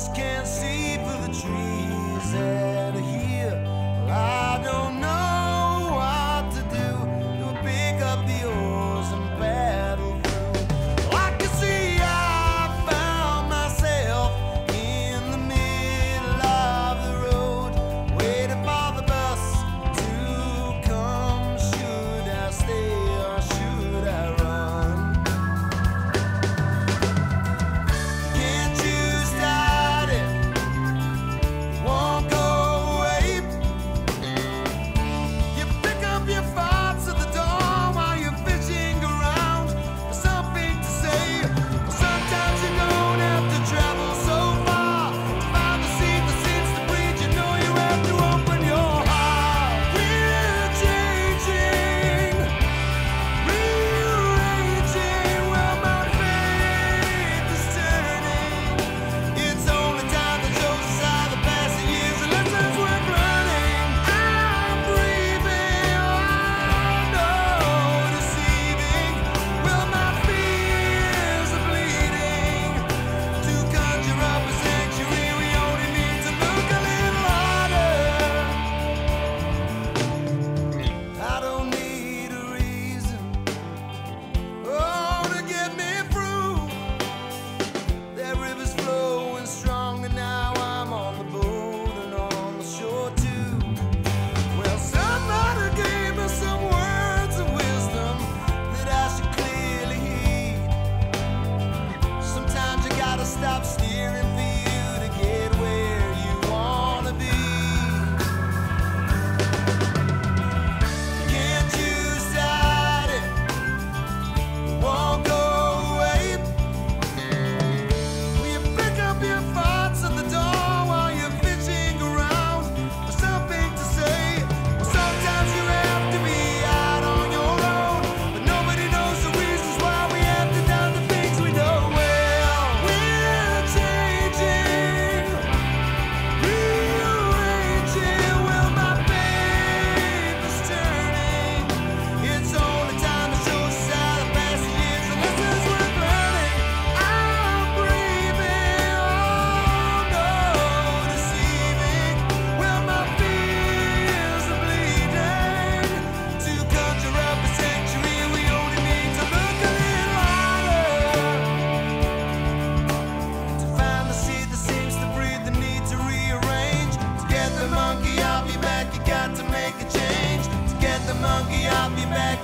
just can't see through the trees. I'll be back.